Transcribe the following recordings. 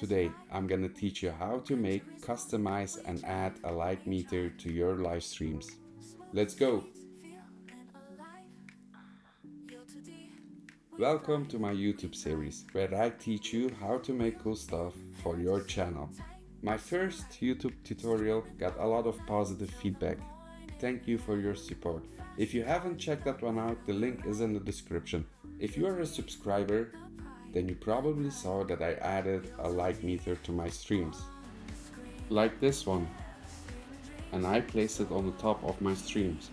Today, I'm gonna teach you how to make, customize and add a like meter to your live streams. Let's go! Welcome to my YouTube series where I teach you how to make cool stuff for your channel. My first YouTube tutorial got a lot of positive feedback. Thank you for your support. If you haven't checked that one out, the link is in the description. If you are a subscriber, then you probably saw that I added a like meter to my streams. Like this one. And I placed it on the top of my streams.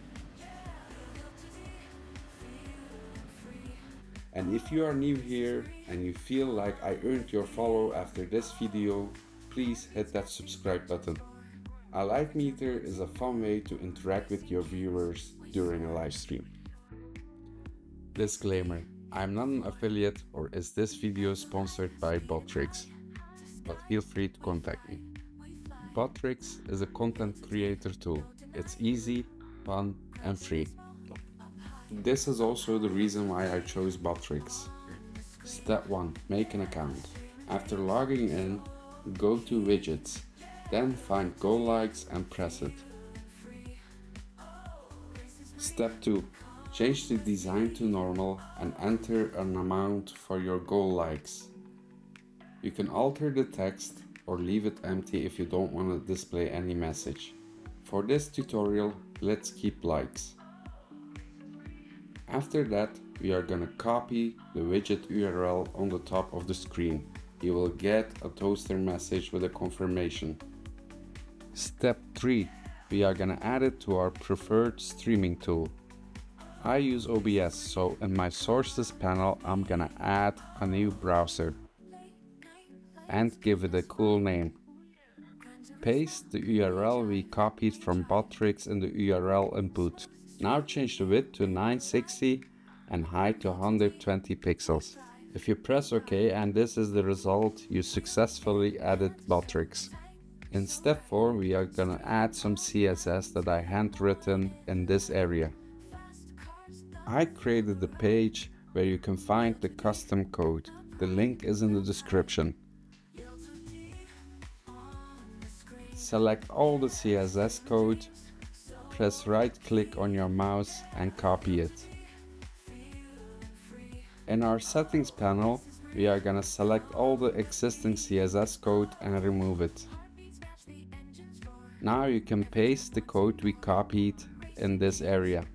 And if you are new here and you feel like I earned your follow after this video, please hit that subscribe button. A like meter is a fun way to interact with your viewers during a live stream. Disclaimer I'm not an affiliate or is this video sponsored by Botrix, but feel free to contact me. Botrix is a content creator tool. It's easy, fun, and free. This is also the reason why I chose Botrix. Step 1 Make an account. After logging in, go to Widgets, then find Go Likes and press it. Step 2 Change the design to normal and enter an amount for your goal likes. You can alter the text or leave it empty if you don't want to display any message. For this tutorial, let's keep likes. After that, we are gonna copy the widget URL on the top of the screen. You will get a toaster message with a confirmation. Step 3. We are gonna add it to our preferred streaming tool. I use OBS, so in my sources panel, I'm gonna add a new browser and give it a cool name. Paste the URL we copied from Botrix in the URL input. Now change the width to 960 and height to 120 pixels. If you press OK and this is the result, you successfully added Botrix. In step 4 we are gonna add some CSS that I handwritten in this area. I created the page where you can find the custom code. The link is in the description. Select all the CSS code, press right click on your mouse and copy it. In our settings panel, we are gonna select all the existing CSS code and remove it. Now you can paste the code we copied in this area.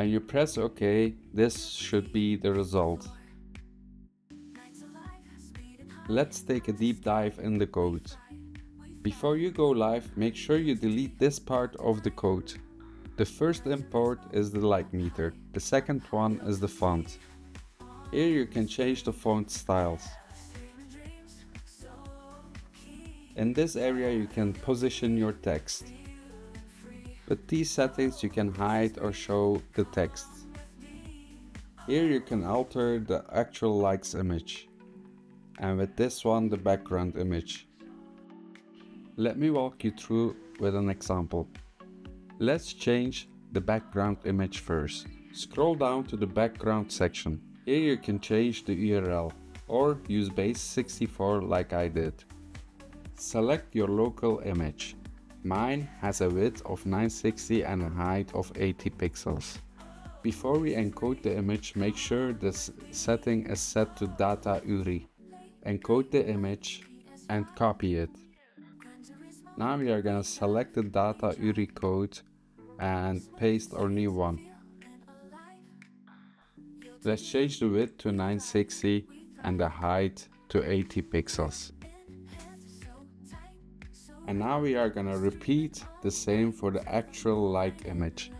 When you press OK, this should be the result. Let's take a deep dive in the code. Before you go live, make sure you delete this part of the code. The first import is the like meter, the second one is the font. Here you can change the font styles. In this area you can position your text. With these settings you can hide or show the text. Here you can alter the actual likes image. And with this one the background image. Let me walk you through with an example. Let's change the background image first. Scroll down to the background section. Here you can change the URL or use base 64 like I did. Select your local image. Mine has a width of 960 and a height of 80 pixels. Before we encode the image, make sure this setting is set to data URI. Encode the image and copy it. Now we are gonna select the data URI code and paste our new one. Let's change the width to 960 and the height to 80 pixels. And now we are gonna repeat the same for the actual like image.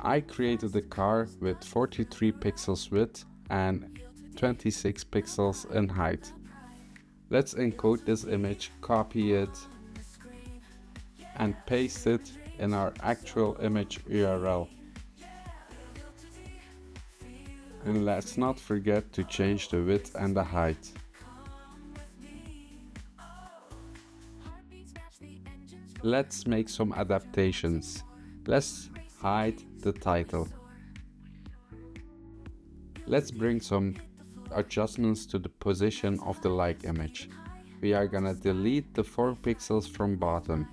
I created the car with 43 pixels width and 26 pixels in height. Let's encode this image, copy it and paste it in our actual image URL. And let's not forget to change the width and the height. Let's make some adaptations. Let's hide the title. Let's bring some adjustments to the position of the like image. we are gonna delete the 4 pixels from bottom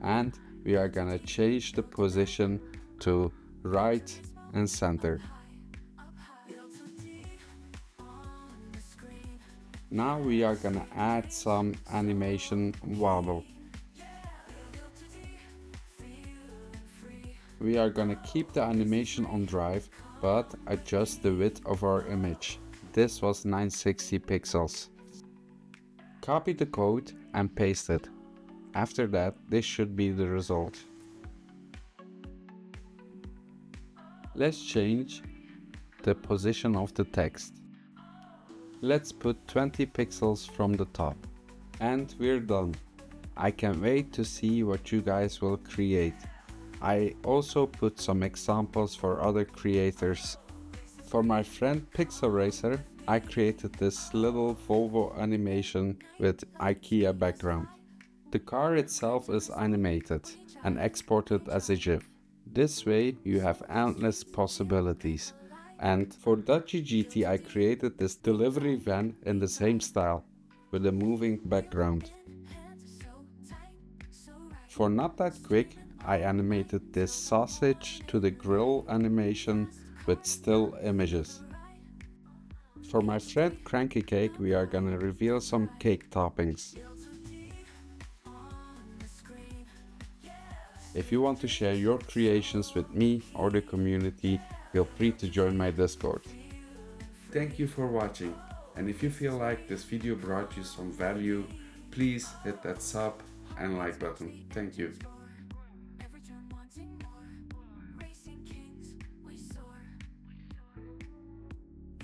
and we are gonna change the position to right and center. Now we are gonna add some animation wobble. We are gonna keep the animation on drive but adjust the width of our image. This was 960 pixels. Copy the code and paste it. After that, this should be the result. Let's change the position of the text. Let's put 20 pixels from the top. And we're done. I can't wait to see what you guys will create. I also put some examples for other creators. For my friend Pixel Racer, I created this little Volvo animation with IKEA background. The car itself is animated and exported as a GIF. This way you have endless possibilities. And for Daci GT I created this delivery van in the same style with a moving background. For Not That Quick I animated this sausage to the grill animation with still images. For my friend Cranky Cake we are gonna reveal some cake toppings. If you want to share your creations with me or the community, feel free to join my Discord. Thank you for watching and if you feel like this video brought you some value, please hit that sub and like button. Thank you.